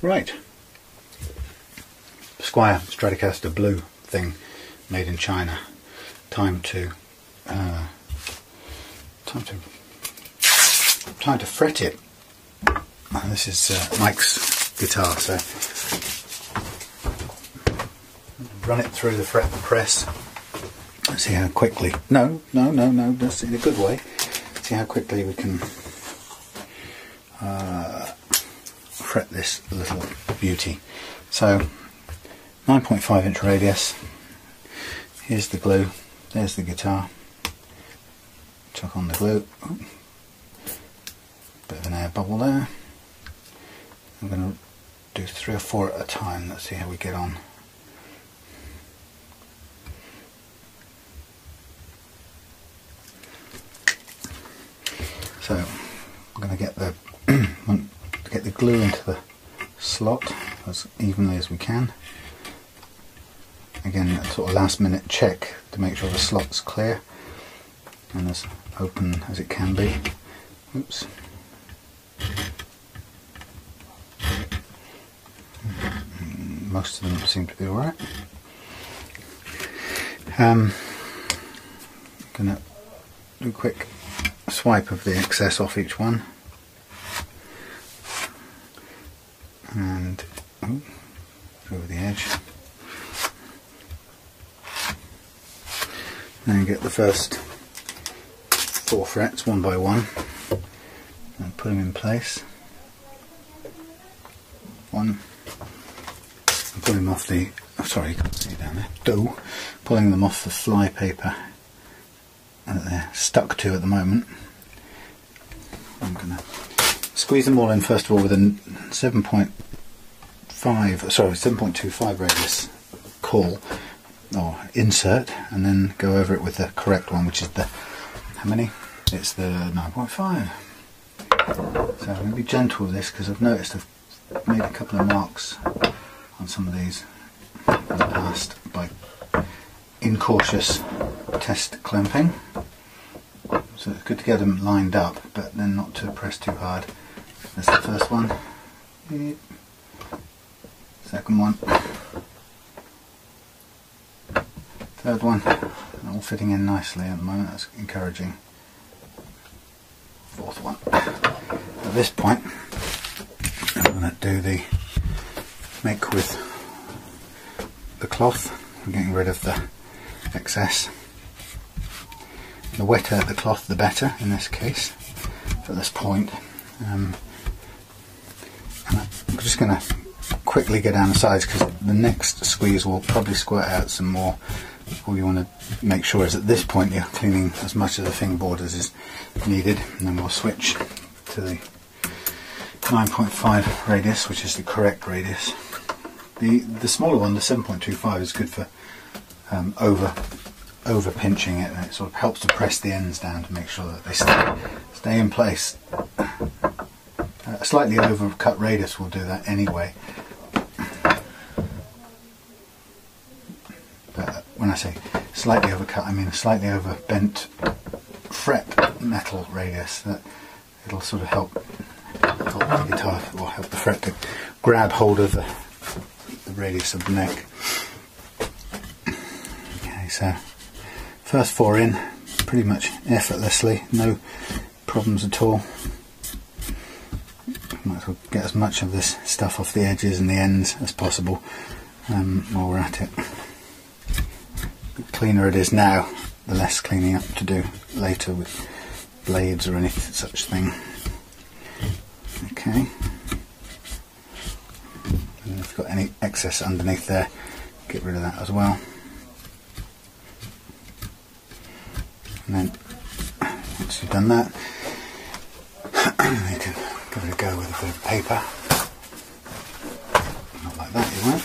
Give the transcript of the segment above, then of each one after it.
Right. Squier Stratocaster Blue thing made in China. Time to uh, time to time to fret it. And this is uh, Mike's guitar, so run it through the fret press. Let's See how quickly. No, no, no, no. That's in a good way. See how quickly we can uh, fret this little beauty. So 9.5 inch radius. Here's the glue. There's the guitar. Chuck on the glue. Bit of an air bubble there. I'm going to do three or four at a time. Let's see how we get on. So I'm going to get the get the glue into the slot as evenly as we can. Again, a sort of last minute check to make sure the slot's clear and as open as it can be. Oops. Most of them seem to be alright. Um, gonna do a quick swipe of the excess off each one. And oh, over the edge. Then get the first four frets one by one and put them in place. One. And pull them off the, oh, sorry you can't see down there, do, pulling them off the fly paper that they're stuck to at the moment. I'm going to squeeze them all in first of all with a 7.5, sorry, 7.25 radius caul or insert and then go over it with the correct one which is the, how many? It's the 9.5. So I'm going to be gentle with this because I've noticed I've made a couple of marks on some of these in the past by incautious test clamping. So it's good to get them lined up, but then not to press too hard. There's the first one. Second one. Third one. All fitting in nicely at the moment, that's encouraging. Fourth one. At this point, I'm going to do the make with the cloth. I'm getting rid of the excess. The wetter the cloth, the better in this case, at this point. Um, just going to quickly go down the sides because the next squeeze will probably squirt out some more. All you want to make sure is at this point you're cleaning as much of the fingerboard as is needed, and then we'll switch to the 9.5 radius, which is the correct radius. The the smaller one, the 7.25, is good for um, over over pinching it, and it sort of helps to press the ends down to make sure that they stay stay in place. A slightly overcut radius will do that anyway. But uh, when I say slightly overcut, I mean a slightly over bent fret metal radius that it'll sort of help help the guitar or help the fret to grab hold of the, the radius of the neck. Okay, so first four in pretty much effortlessly, no problems at all. Get as much of this stuff off the edges and the ends as possible um, while we're at it. The cleaner it is now, the less cleaning up to do later with blades or any such thing. Okay. And if you've got any excess underneath there, get rid of that as well. And then once you've done that, you can give it a go with a bit of paper. Not like that, you won't.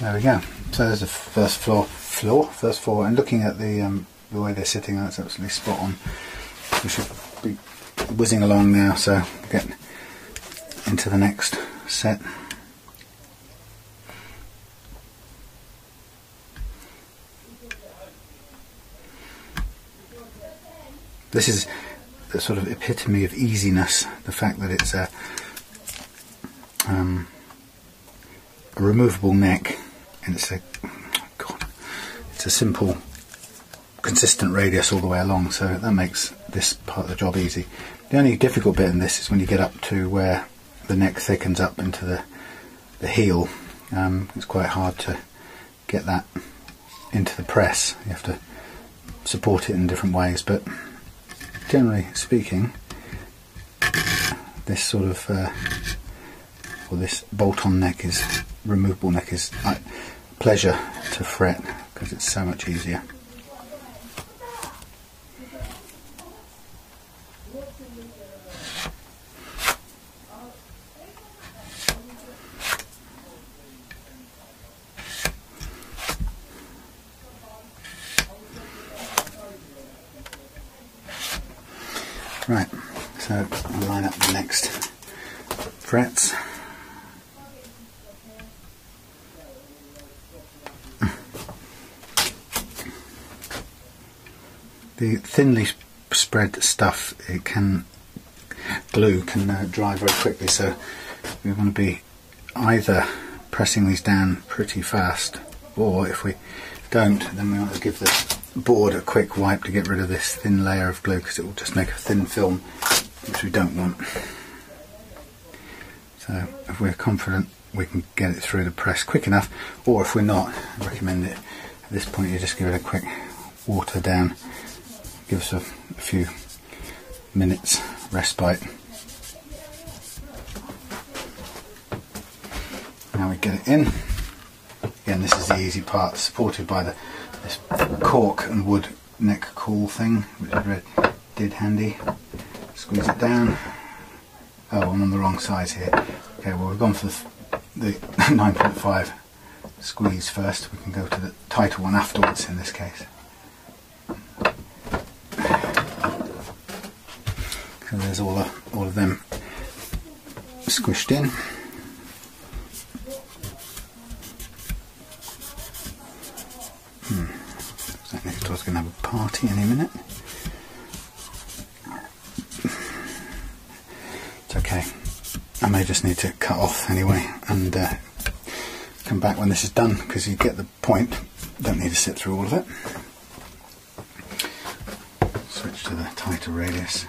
There we go. So there's the first floor, floor, first floor, and looking at the um, the way they're sitting, that's absolutely spot on. We should be whizzing along now, so get into the next set. This is the sort of epitome of easiness, the fact that it's a, um, a removable neck and it's a God, it's a simple consistent radius all the way along so that makes this part of the job easy. The only difficult bit in this is when you get up to where the neck thickens up into the, the heel. Um, it's quite hard to get that into the press. You have to support it in different ways, but generally speaking, this sort of uh, or this bolt-on neck is removable neck is a pleasure to fret because it's so much easier. Right, so I'll line up the next frets. The thinly spread stuff, it can glue can uh, dry very quickly, so we want to be either pressing these down pretty fast, or if we don't, then we want to give the board a quick wipe to get rid of this thin layer of glue because it will just make a thin film which we don't want. So if we're confident we can get it through the press quick enough or if we're not I recommend it. At this point you just give it a quick water down. Give us a, a few minutes respite now we get it in again this is the easy part supported by the this cork and wood neck cool thing, which I did handy. Squeeze it down. Oh, I'm on the wrong size here. Okay, well we've gone for the, the 9.5 squeeze first. We can go to the tighter one afterwards in this case. So there's all, all of them squished in. Hmm. Looks like next door's going to have a party any minute. It's okay. I may just need to cut off anyway and uh, come back when this is done because you get the point. Don't need to sit through all of it. Switch to the tighter radius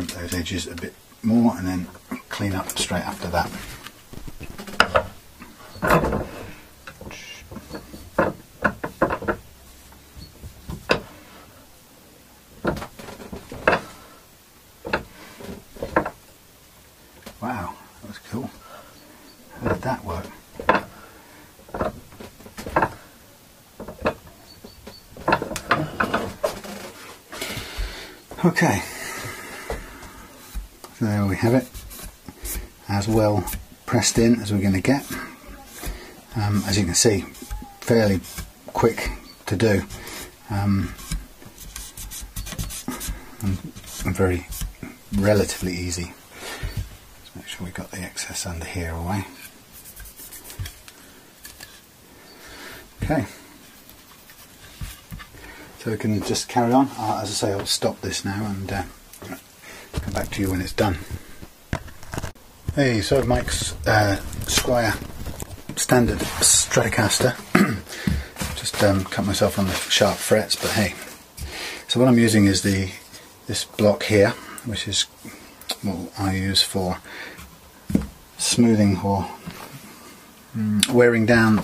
crimp those edges a bit more and then clean up straight after that. Okay, so there we have it, as well in as we're going to get. Um, as you can see, fairly quick to do, um, and, and very relatively easy. Let's make sure we got the excess under here away. Okay. So we can just carry on. Uh, as I say, I'll stop this now and uh, come back to you when it's done. Hey, so Mike's uh, Squier standard Stratocaster. just um, cut myself on the sharp frets, but hey. So what I'm using is the this block here, which is what I use for smoothing or mm, wearing down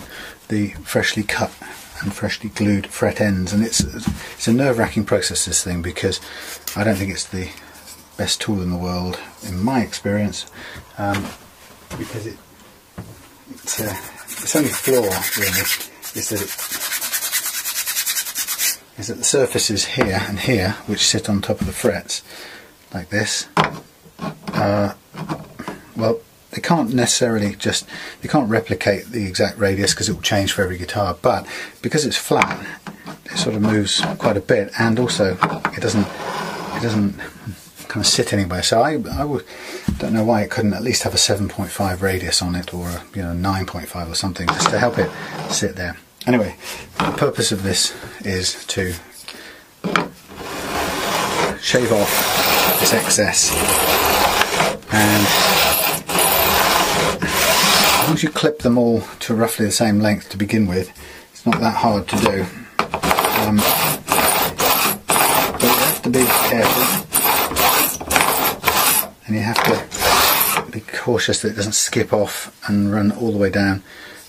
the freshly cut and freshly glued fret ends and it's it's a nerve-wracking process this thing because I don't think it's the best tool in the world in my experience um, because it it's, uh, it's only flaw really is that it is that the surfaces here and here which sit on top of the frets like this. Uh, well they can't necessarily just they can't replicate the exact radius because it will change for every guitar but because it's flat it sort of moves quite a bit and also it doesn't it doesn't kind of sit anywhere. So I, I would, don't know why it couldn't at least have a 7.5 radius on it or a, you know 9.5 or something just to help it sit there. Anyway the purpose of this is to shave off this excess. And once you clip them all to roughly the same length to begin with it's not that hard to do. Um, but you have to be careful and you have to be cautious that it doesn't skip off and run all the way down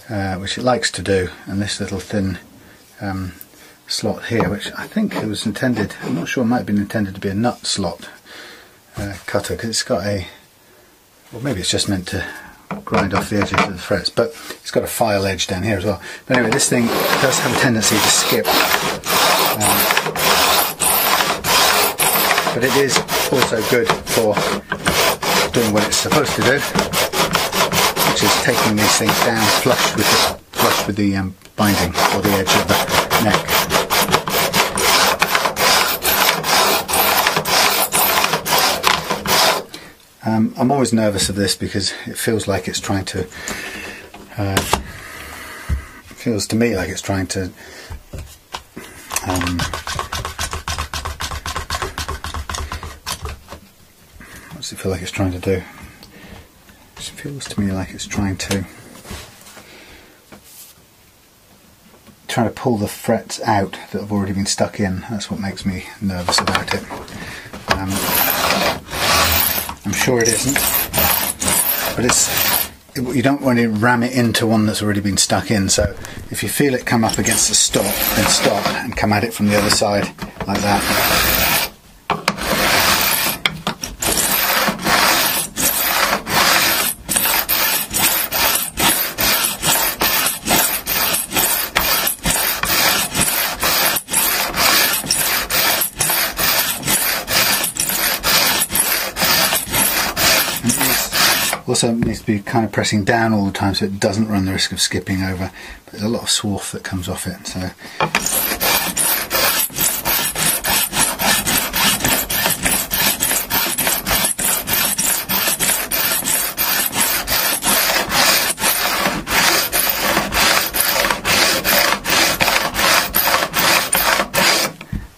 uh, which it likes to do and this little thin um, slot here which I think it was intended I'm not sure it might have been intended to be a nut slot uh, cutter because it's got a well maybe it's just meant to grind off the edges of the frets but it's got a file edge down here as well. But anyway this thing does have a tendency to skip um, but it is also good for doing what it's supposed to do which is taking these things down flush with the, flush with the um, binding or the edge of the neck Um, I'm always nervous of this because it feels like it's trying to. Uh, feels to me like it's trying to. Um, what does it feel like it's trying to do? It feels to me like it's trying to. try to pull the frets out that have already been stuck in. That's what makes me nervous about it. Um, I'm sure it isn't, but it's you don't want to ram it into one that's already been stuck in. So if you feel it come up against the stop, then stop and come at it from the other side like that. Also needs to be kind of pressing down all the time so it doesn't run the risk of skipping over. But there's a lot of swarf that comes off it. So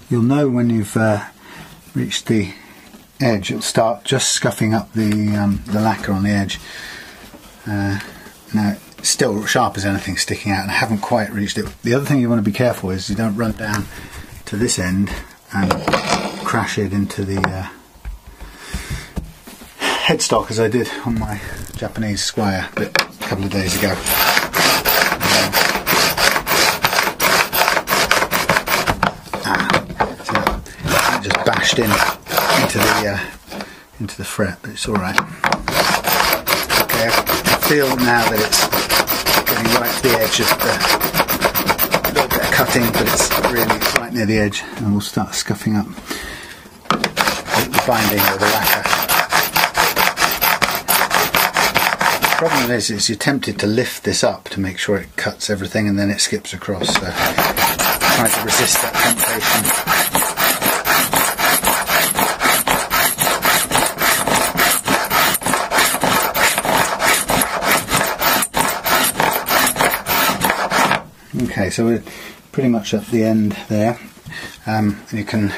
You'll know when you've uh, reached the edge, it'll start just scuffing up the um, the lacquer on the edge. Uh, now, still sharp as anything sticking out, and I haven't quite reached it. The other thing you want to be careful is you don't run down to this end and crash it into the uh, headstock as I did on my Japanese Squier a couple of days ago. Ah, just bashed in into the uh, into the fret, but it's all right. Okay, I feel now that it's getting right to the edge of the little bit of cutting, but it's really right near the edge, and we'll start scuffing up the binding or the lacquer. The problem is, is you're tempted to lift this up to make sure it cuts everything, and then it skips across. So try to resist that temptation. Okay, so we're pretty much at the end there. Um, you can,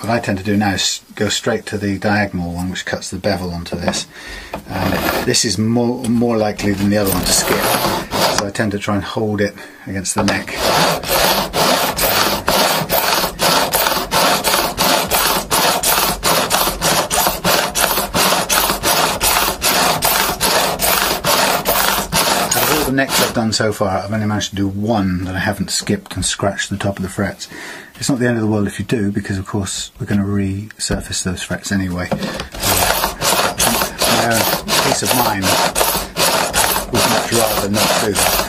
what I tend to do now is go straight to the diagonal one, which cuts the bevel onto this. Um, this is more more likely than the other one to skip, so I tend to try and hold it against the neck. Necks I've done so far, I've only managed to do one that I haven't skipped and scratched the top of the frets. It's not the end of the world if you do, because of course we're going to resurface those frets anyway. Uh, peace of mind would much rather not do that.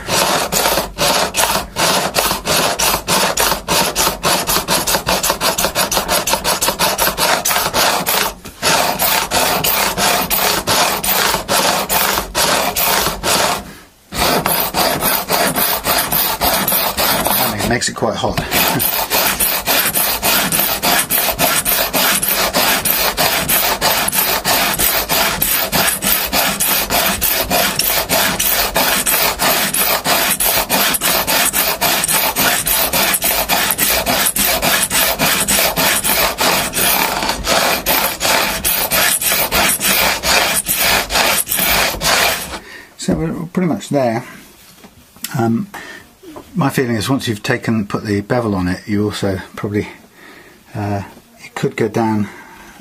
makes it quite hot. so we're pretty much there. Um, my feeling is once you've taken put the bevel on it, you also probably uh, you could go down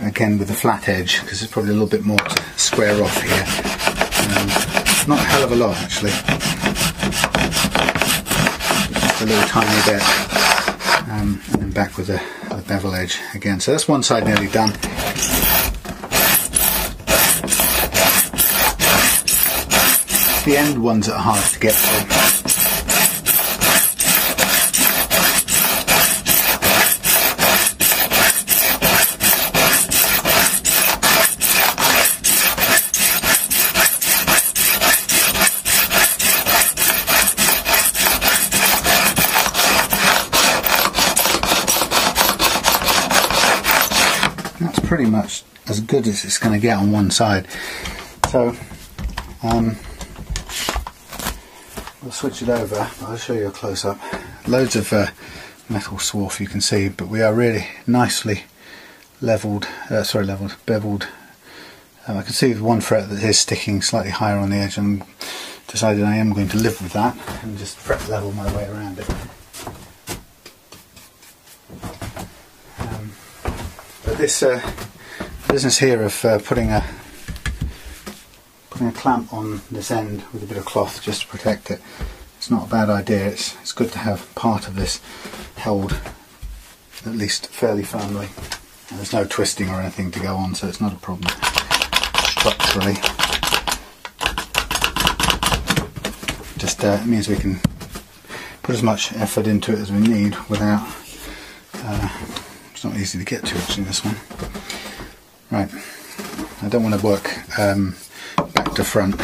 again with the flat edge because there's probably a little bit more to square off here. Um, not a hell of a lot actually, just a little tiny bit, um, and then back with the, the bevel edge again. So that's one side nearly done. the end ones are hard to get to. That's pretty much as good as it's going to get on one side. So, um, we'll switch it over. I'll show you a close up. Loads of uh, metal swarf you can see, but we are really nicely levelled, uh, sorry, levelled, beveled. Um, I can see one fret that is sticking slightly higher on the edge and decided I am going to live with that and just fret level my way around it. Um, but this uh, business here of uh, putting a putting a clamp on this end with a bit of cloth just to protect it. It's not a bad idea. It's it's good to have part of this held at least fairly firmly. And there's no twisting or anything to go on, so it's not a problem structurally. Just uh, means we can put as much effort into it as we need without. Uh, it's not easy to get to actually. This one, right? I don't want to work. Um, back to front.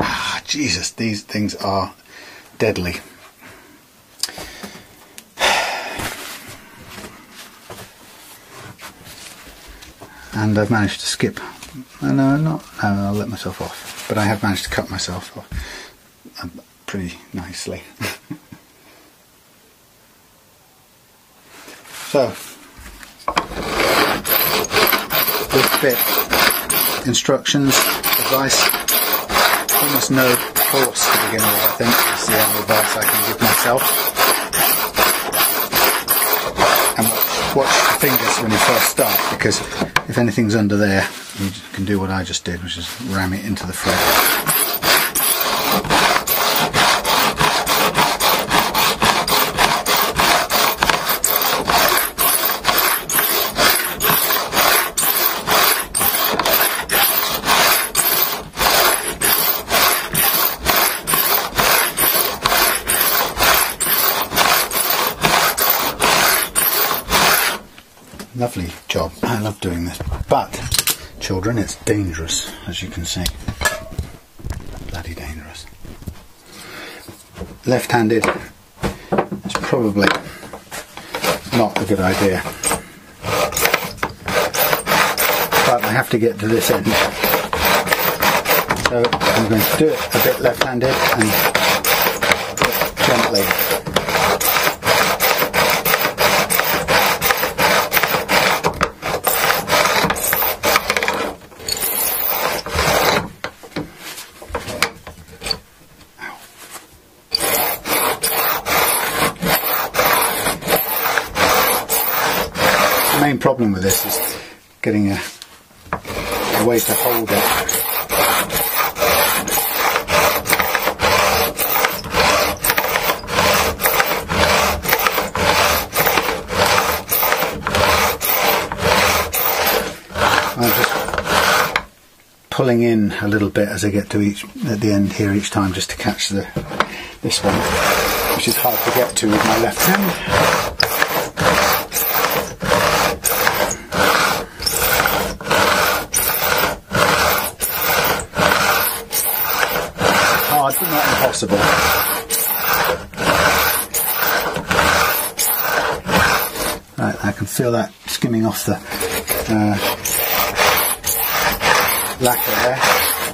Ah, Jesus, these things are deadly. And I've managed to skip. No, no, not. No, I'll let myself off. But I have managed to cut myself off um, pretty nicely. so, this bit instructions, advice, almost no force to begin with, I think, is the only advice I can give myself. And watch, the fingers when you first start, because if anything's under there, you can do what I just did, which is ram it into the fret. lovely job. I love doing this. But, children, it's dangerous, as you can see. Bloody dangerous. Left-handed is probably not a good idea. But I have to get to this end. So I'm going to do it a bit left-handed and gently main problem with this is getting a, a way to hold it. I'm just pulling in a little bit as I get to each at the end here each time just to catch the this one which is hard to get to with my left hand. hard, but not impossible. Right, I can feel that skimming off the uh, lacquer there.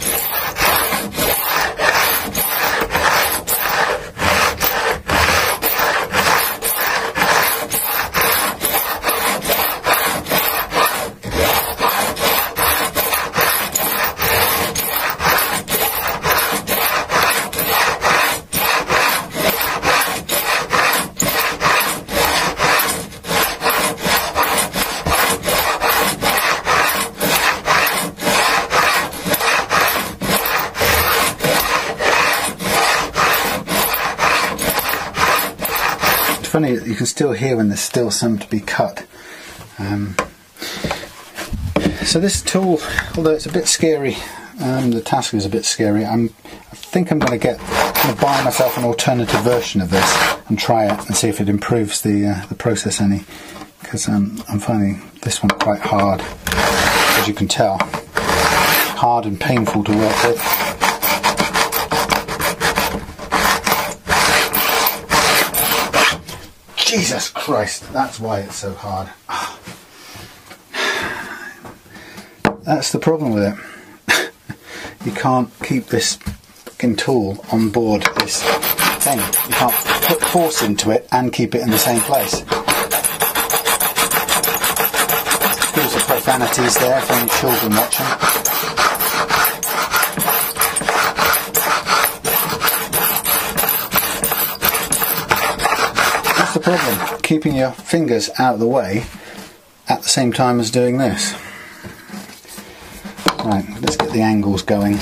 Funny, you can still hear when there's still some to be cut. Um, so this tool, although it's a bit scary, um, the task is a bit scary, I'm, I think I'm going to get, going to buy myself an alternative version of this and try it and see if it improves the, uh, the process any. Because um, I'm finding this one quite hard, as you can tell. Hard and painful to work with. Jesus Christ, that's why it's so hard. That's the problem with it. you can't keep this fucking tool on board this thing. You can't put force into it and keep it in the same place. Excuse the profanities there any children watching. Problem. Keeping your fingers out of the way at the same time as doing this. Right, let's get the angles going.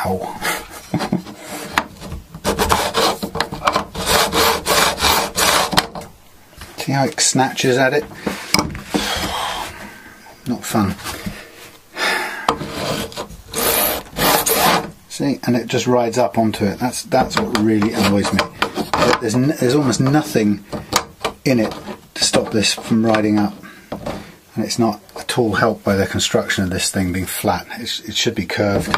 Ow. See how it snatches at it? Not fun. See, and it just rides up onto it. That's that's what really annoys me. There's there's almost nothing in it to stop this from riding up, and it's not at all helped by the construction of this thing being flat. It's, it should be curved.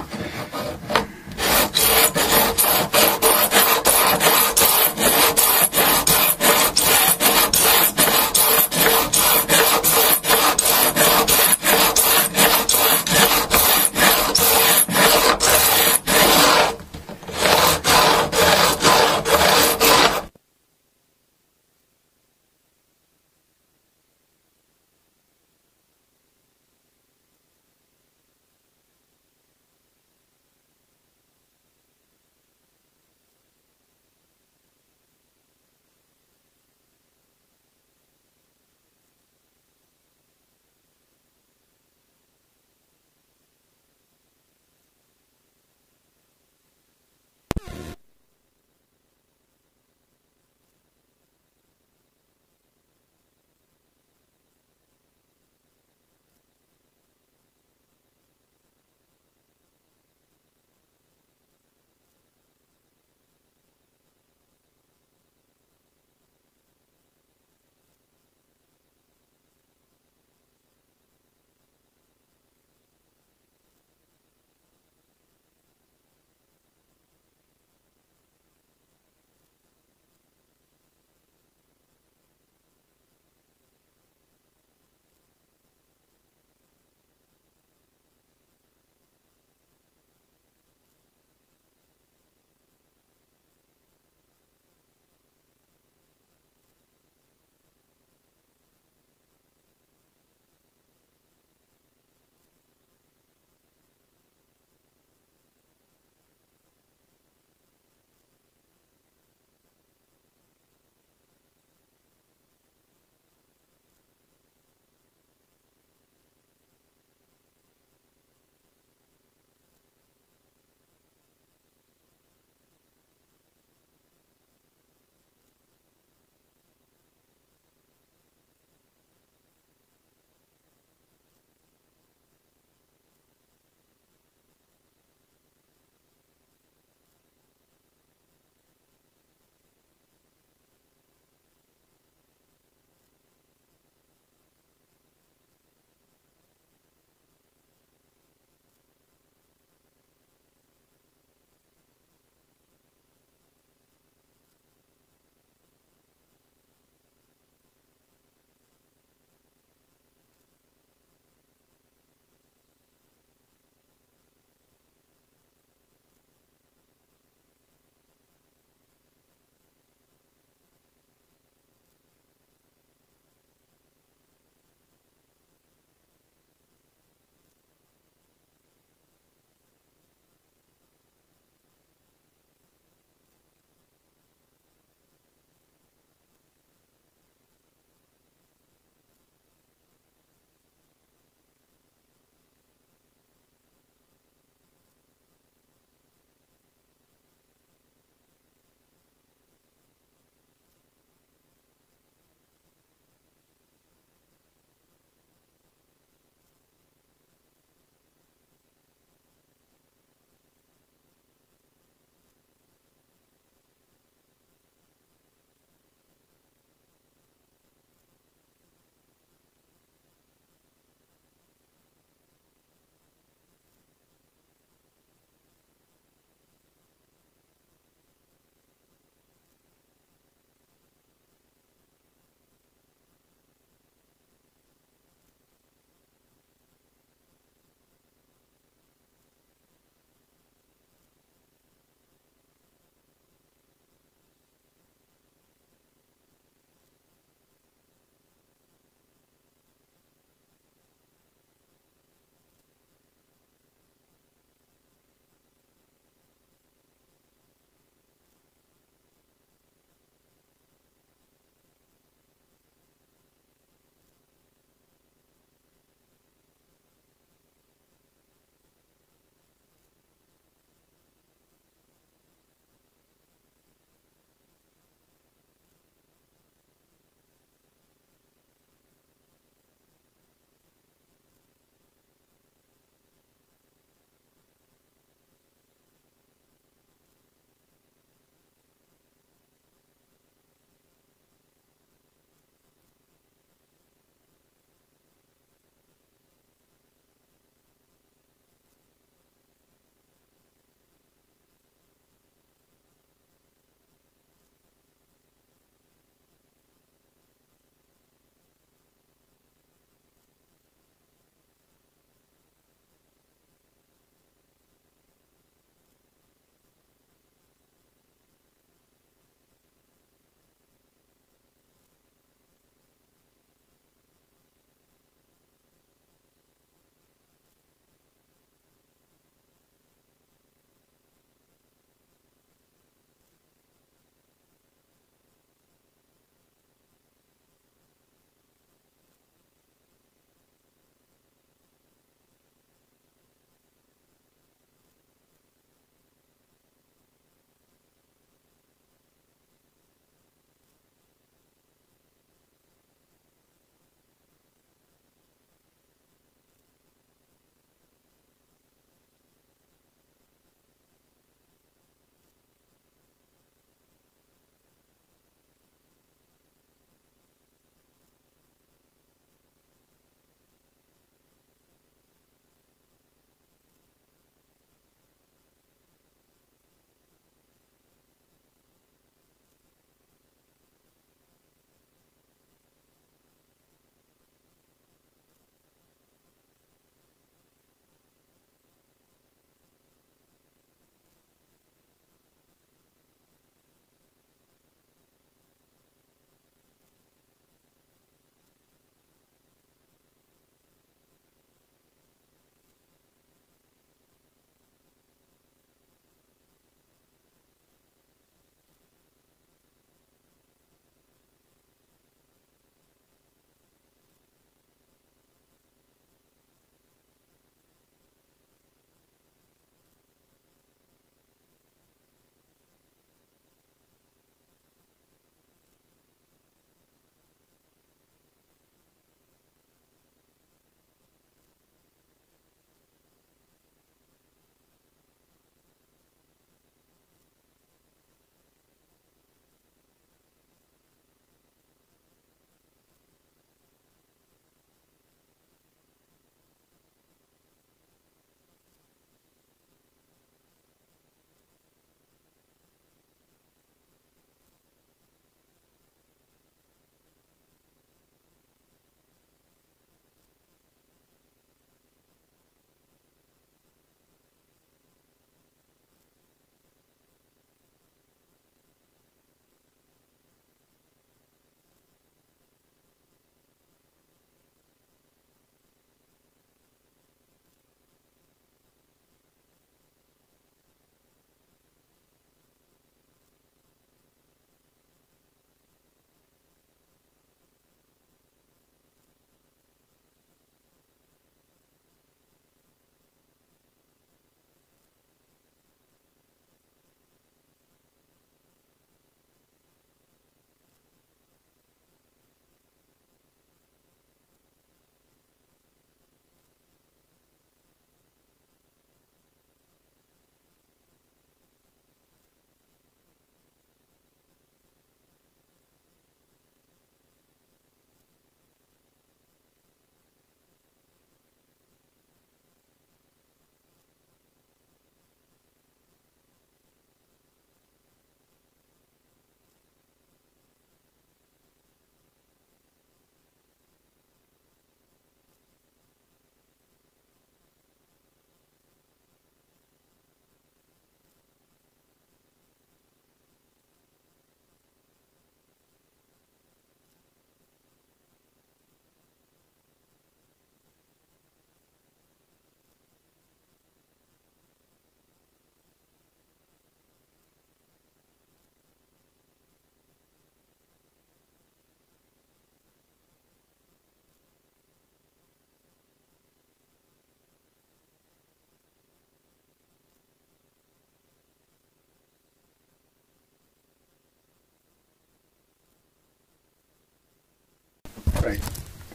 Great.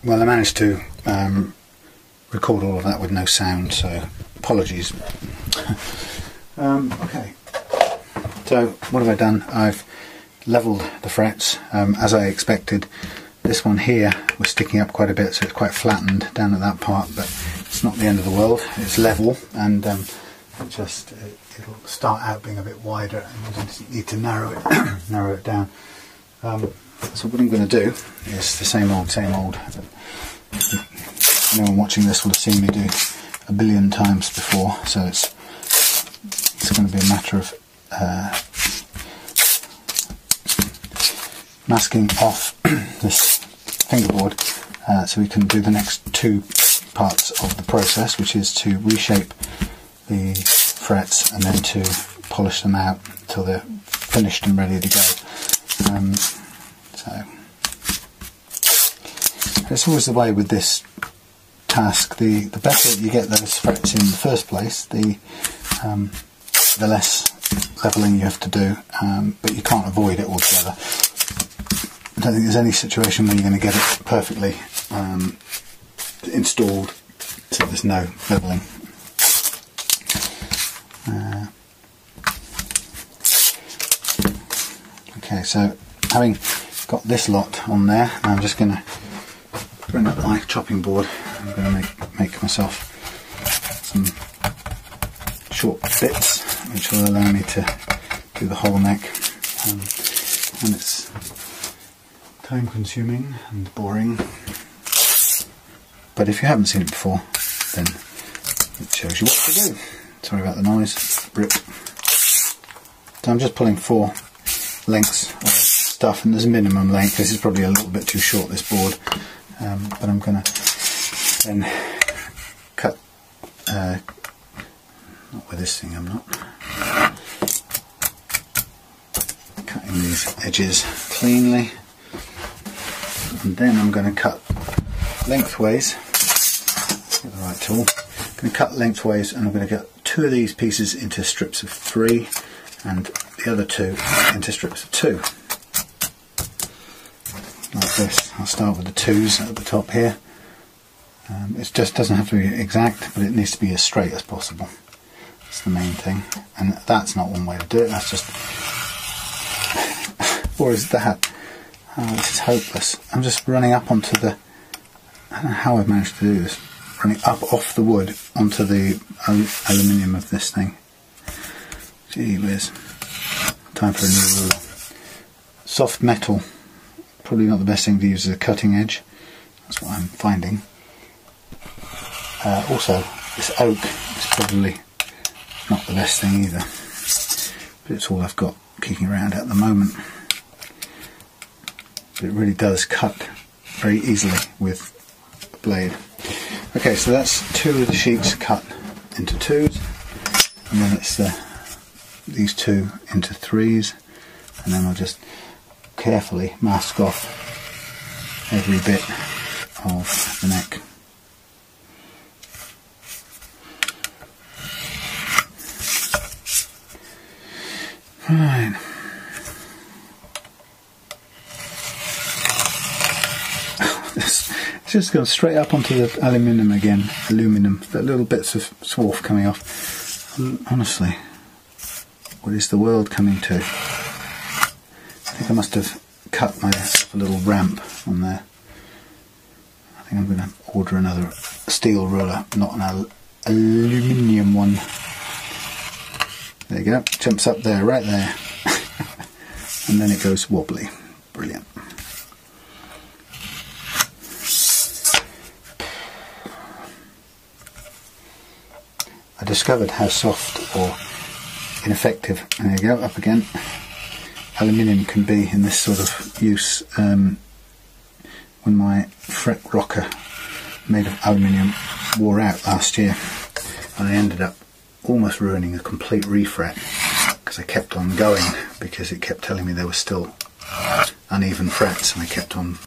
Well, I managed to um, record all of that with no sound, so apologies. um, okay. So, what have I done? I've levelled the frets um, as I expected. This one here was sticking up quite a bit, so it's quite flattened down at that part, but it's not the end of the world. It's level, and um, it just it, will start out being a bit wider, and you need to narrow it narrow it down. Um, so what I'm going to do is the same old, same old. Anyone watching this will have seen me do a billion times before, so it's it's going to be a matter of uh, masking off this fingerboard uh, so we can do the next two parts of the process, which is to reshape the frets and then to polish them out until they're finished and ready to go. Um, so it's always the way with this task. The the better you get those frets in the first place, the um, the less leveling you have to do, um, but you can't avoid it altogether. I don't think there's any situation where you're going to get it perfectly um, installed so there's no leveling. Uh, okay, so having got this lot on there, I'm just going to bring up my chopping board. I'm going to make, make myself some short bits which will allow me to do the whole neck. Um, and it's time consuming and boring. But if you haven't seen it before, then it shows you what to do. Sorry about the noise. Rip. So I'm just pulling four lengths of stuff, and there's minimum length. This is probably a little bit too short, this board, um, but I'm going to then cut. Uh, not with this thing, I'm not. Cutting these edges cleanly and then I'm going to cut lengthways get the right tool I'm going to cut lengthways and I'm going to get two of these pieces into strips of three and the other two into strips of two this I'll start with the twos at the top here um, it just doesn't have to be exact but it needs to be as straight as possible that's the main thing and that's not one way to do it that's just or is that Oh, this is hopeless. I'm just running up onto the... I don't know how I've managed to do this. Running up off the wood onto the al aluminium of this thing. Gee whiz. Time for a new rule. Soft metal. Probably not the best thing to use as a cutting edge. That's what I'm finding. Uh, also, this oak is probably not the best thing either. But it's all I've got kicking around at the moment But it really does cut very easily with a blade. Okay, so that's two of the sheets cut into twos, and then it's the, these two into threes, and then I'll just carefully mask off every bit of the neck. Fine. It's just going straight up onto the aluminium again. Aluminum, the little bits of swarf coming off. Honestly, what is the world coming to? Must have cut my little ramp on there. I think I'm going to order another steel ruler, not an al aluminium one. There you go, jumps up there, right there. and then it goes wobbly. Brilliant. I discovered how soft or ineffective, there you go, up again, aluminium can be in this sort of use. Um, when my fret rocker made of aluminium wore out last year, and I ended up almost ruining a complete refret because I kept on going because it kept telling me there were still uneven frets and I kept on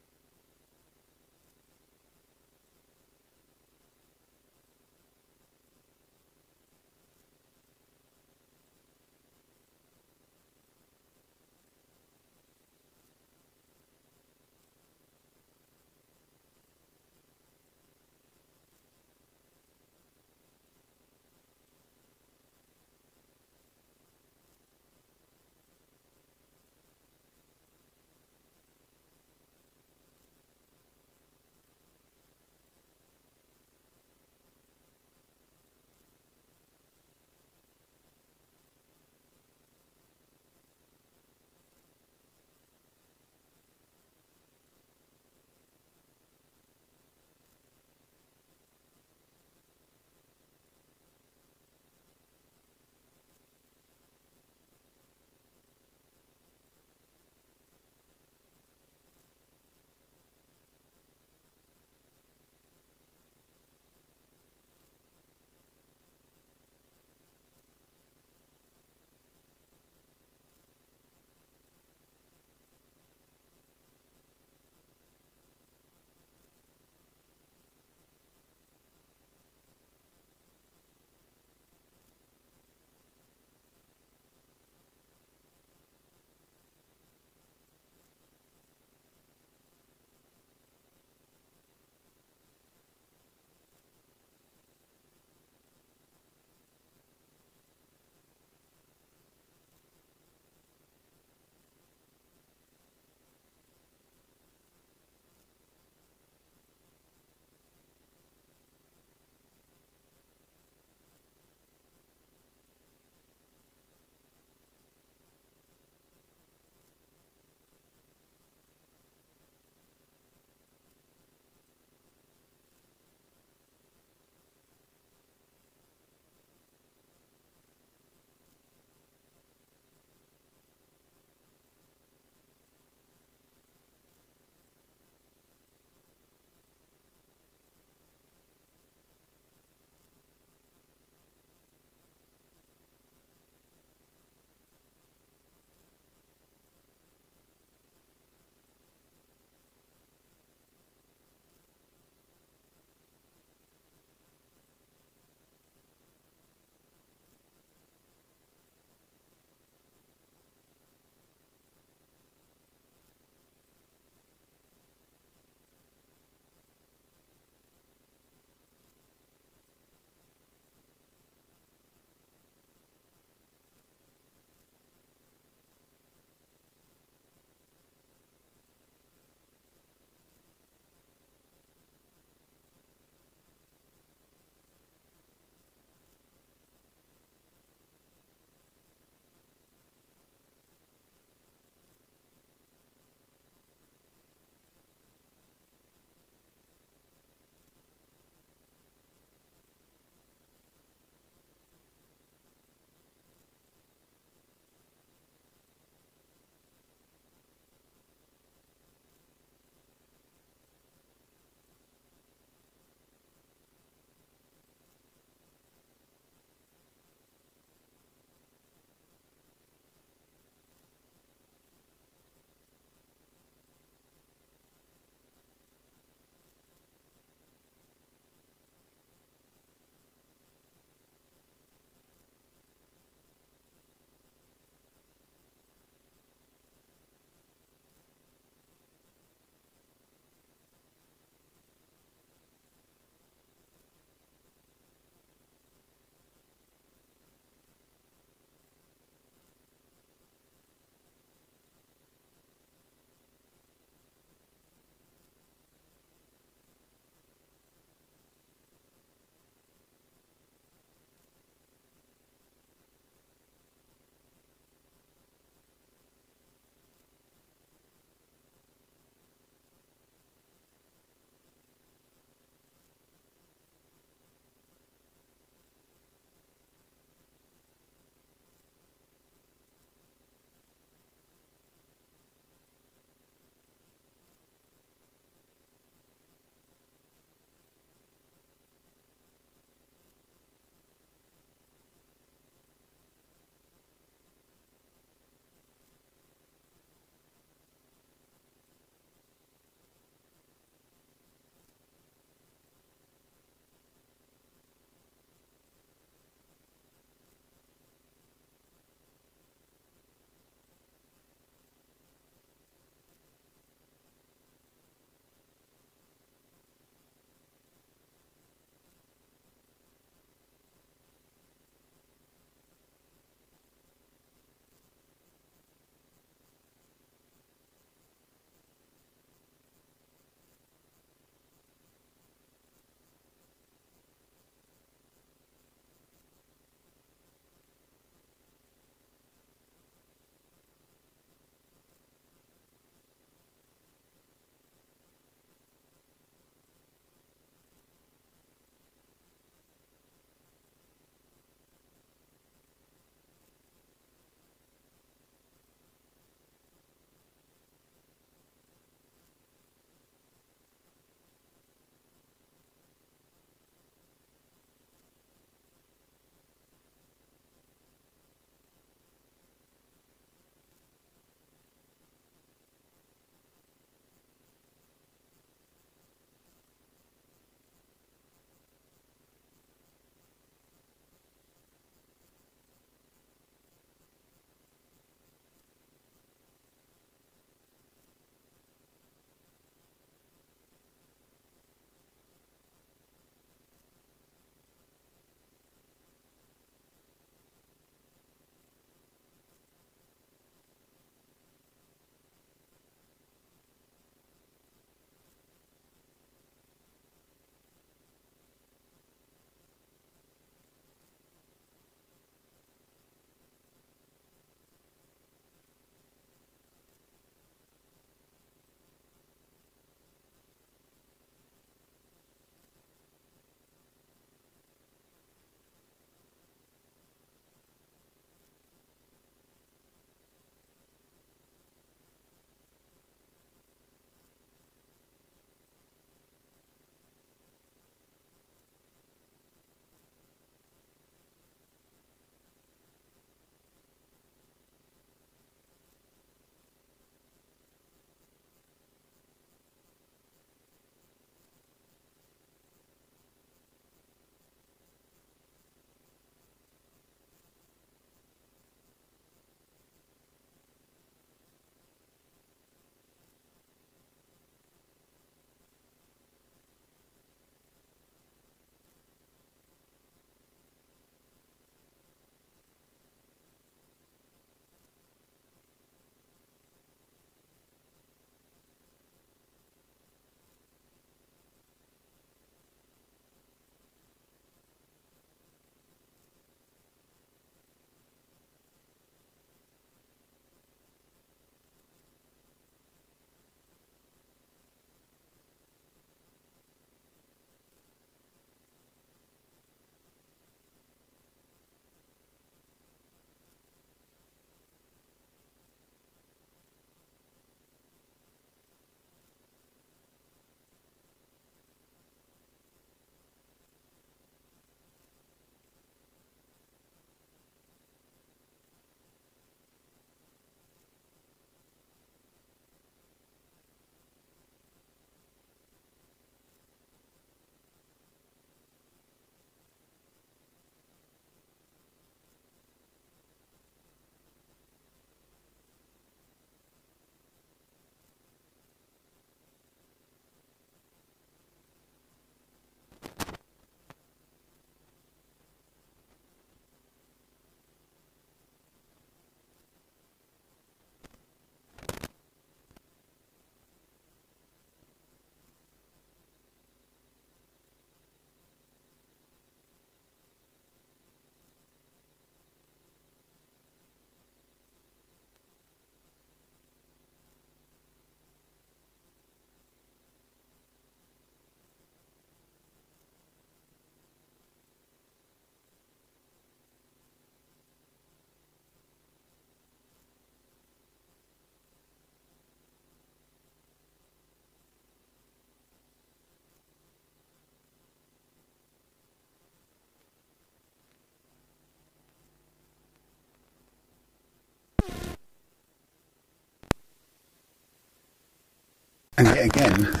And yet again,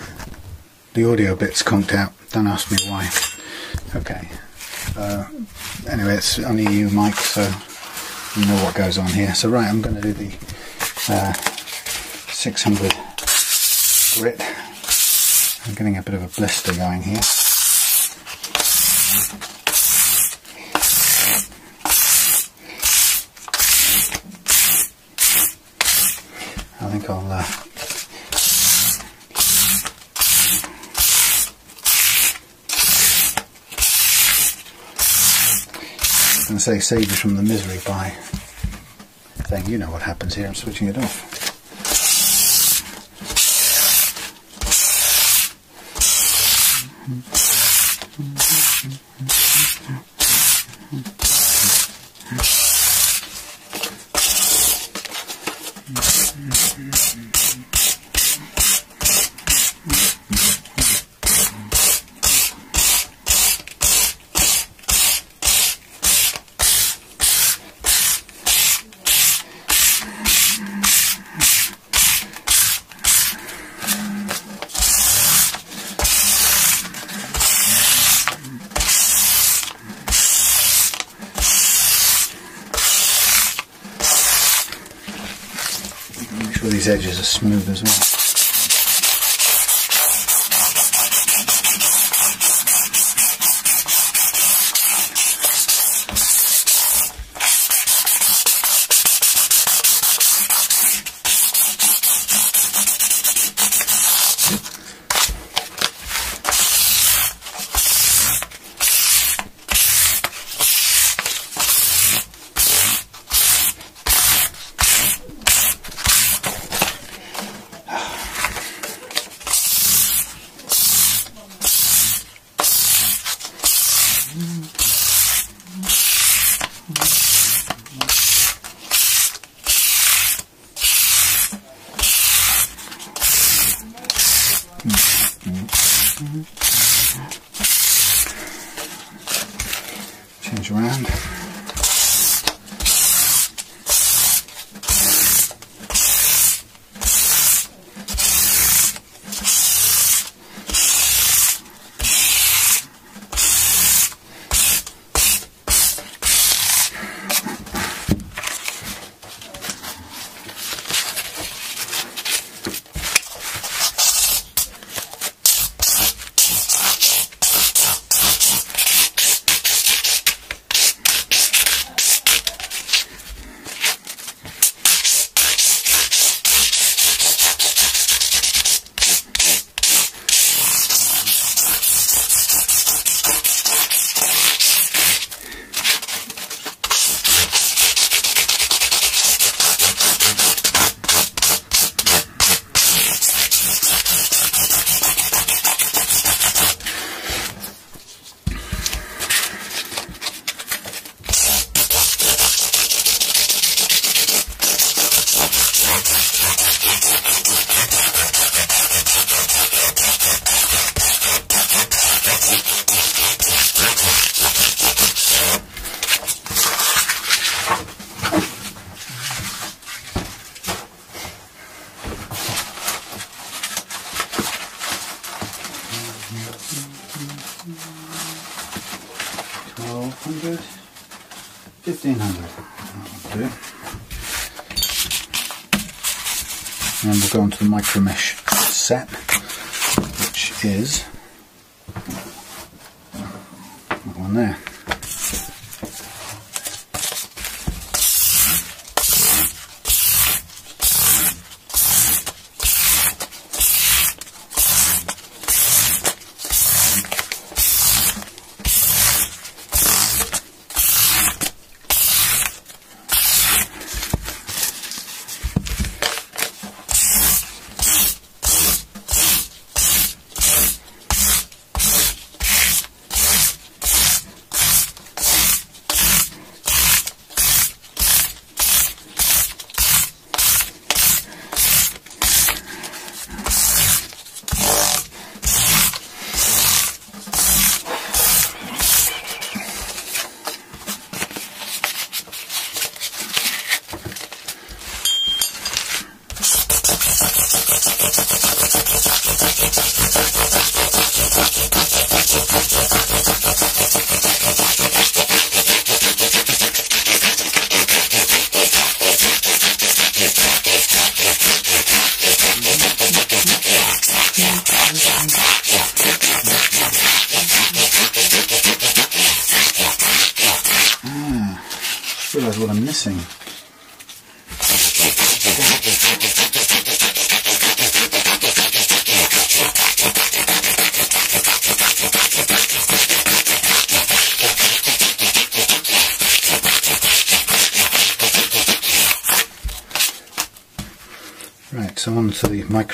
the audio bit's conked out. Don't ask me why. Okay. Uh, anyway, it's only you, Mike, so you know what goes on here. So right, I'm going to do the uh, 600 grit. I'm getting a bit of a blister going here. I think I'll uh, say save you from the misery by saying you know what happens here, I'm switching it off. Make sure these edges are smooth as well.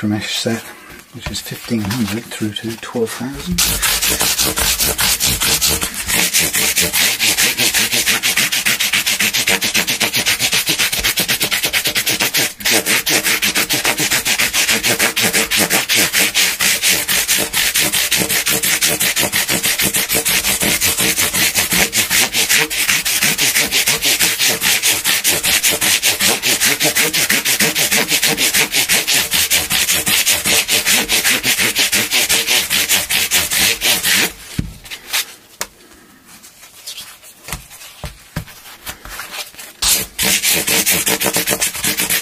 The set, which is 1500 through to 12,000. ハハハハ!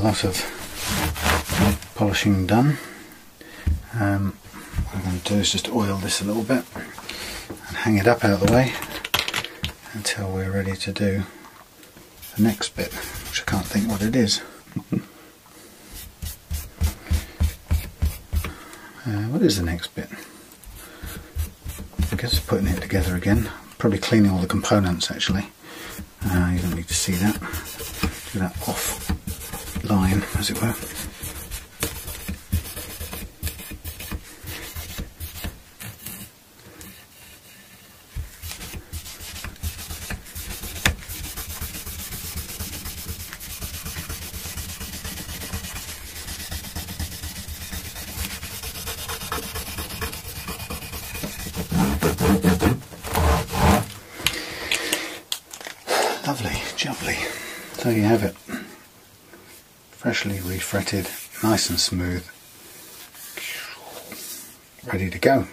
Lot of polishing done. Um, what I'm going to do is just oil this a little bit and hang it up out of the way until we're ready to do the next bit, which I can't think what it is. uh, what is the next bit? I guess putting it together again. Probably cleaning all the components actually. Uh, you don't need to see that. Do that off line, as it were. Lovely, jubbly. So you have it. Refretted, nice and smooth. Ready to go.